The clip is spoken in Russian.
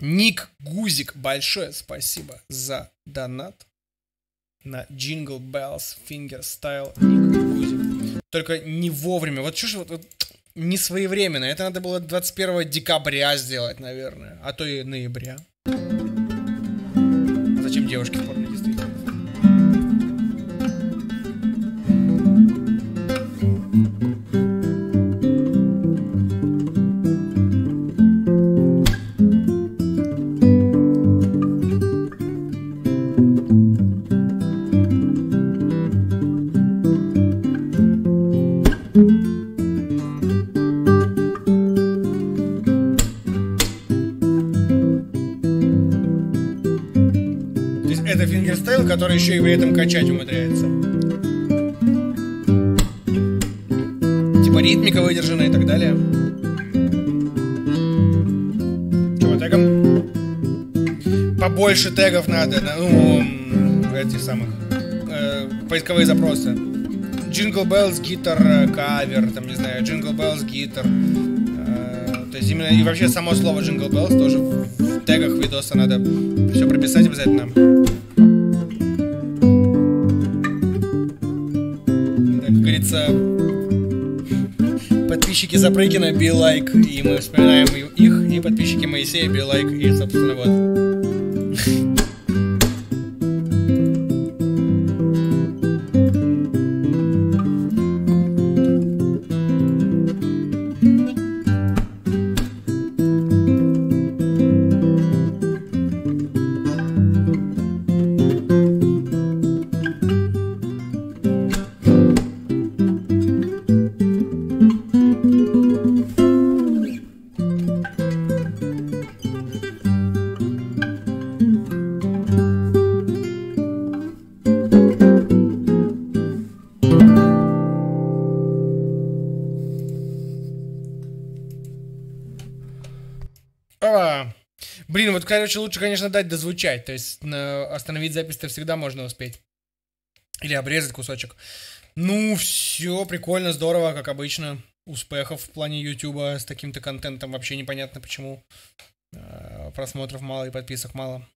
Ник Гузик, большое спасибо за донат на Jingle Bells Finger Style Ник Гузик. Только не вовремя. Вот что ж вот, вот не своевременно. Это надо было 21 декабря сделать, наверное, а то и ноября. Зачем девушке в это fingerstyle, который еще и при этом качать умудряется. Типа ритмика выдержана и так далее. Чего, тегом? Побольше тегов надо, на- ну, этих самых, э, поисковые запросы. Jingle Bells Guitar cover, там, не знаю, Jingle Bells Guitar. Э, то есть именно, и вообще само слово Jingle Bells тоже в тегах видоса надо все прописать обязательно. Говорится, подписчики Запрыгина, be like, и мы вспоминаем их, и подписчики Моисея, be like, и, собственно, вот. А, блин, вот, короче, лучше, конечно, дать дозвучать. То есть остановить запись-то всегда можно успеть. Или обрезать кусочек. Ну, все, прикольно, здорово, как обычно. Успехов в плане Ютуба с таким-то контентом. Вообще непонятно почему. Э, Просмотров мало и подписок мало.